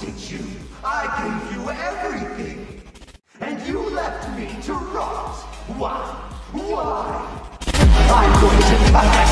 I you. I gave you everything. And you left me to rot. Why? Why? I'm going to cut